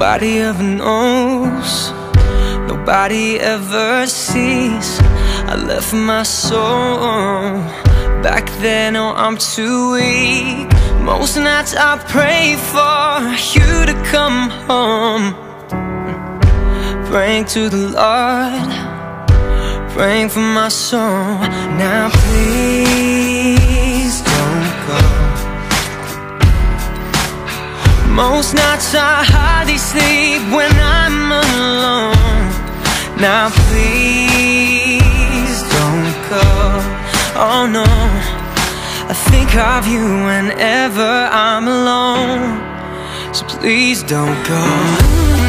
Nobody ever knows. Nobody ever sees. I left my soul Back then, oh, I'm too weak. Most nights I pray for you to come home. Praying to the Lord. Praying for my soul. Now please Most nights I hardly sleep when I'm alone. Now please don't go. Oh no. I think of you whenever I'm alone. So please don't go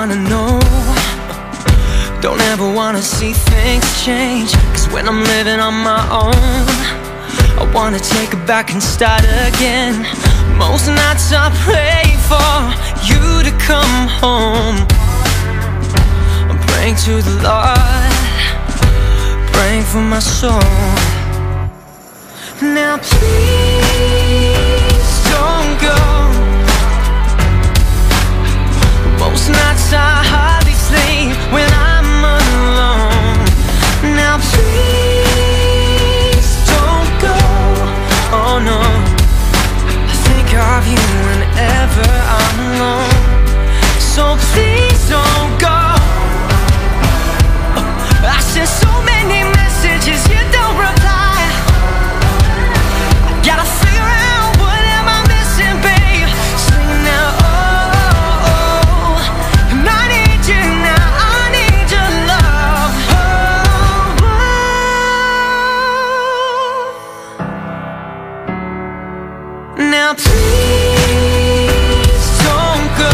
wanna know. Don't ever wanna see things change. Cause when I'm living on my own I wanna take it back and start again. Most nights I pray for you to come home. I'm praying to the Lord Praying for my soul. Now please Now please don't go.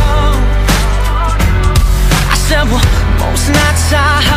I said well most nights I